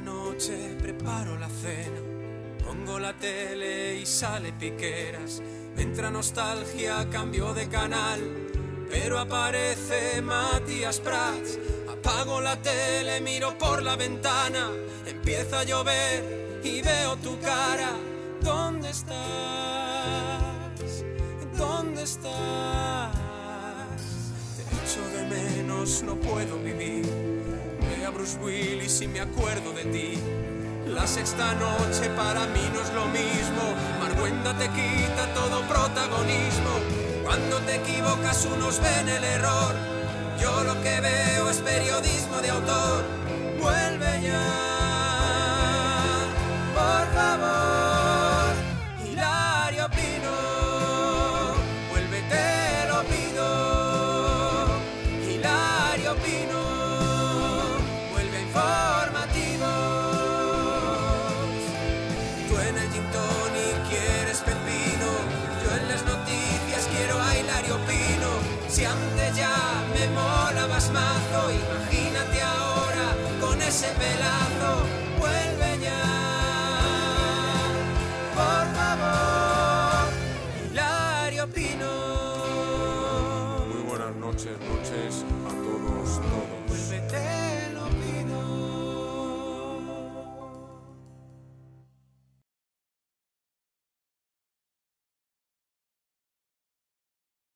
noche preparo la cena. Pongo la tele y sale piqueras. Entra nostalgia, cambio de canal. Pero aparece Matías Prats. Apago la tele, miro por la ventana. Empieza a llover y veo tu cara. ¿Dónde estás? ¿Dónde estás? Te echo de menos, no puedo vivir. Bruce Willis y me acuerdo de ti. La sexta noche para mí no es lo mismo. Marguenda te quita todo protagonismo. Cuando te equivocas unos ven el error. Yo lo que veo es periodismo de autor. Vuelve ya, por favor. Hilario Pino, Si antes ya me molabas mazo, imagínate ahora con ese pelazo, vuelve ya, por favor, Hilario Pino. Muy buenas noches, noches a todos, todos. Vuélvete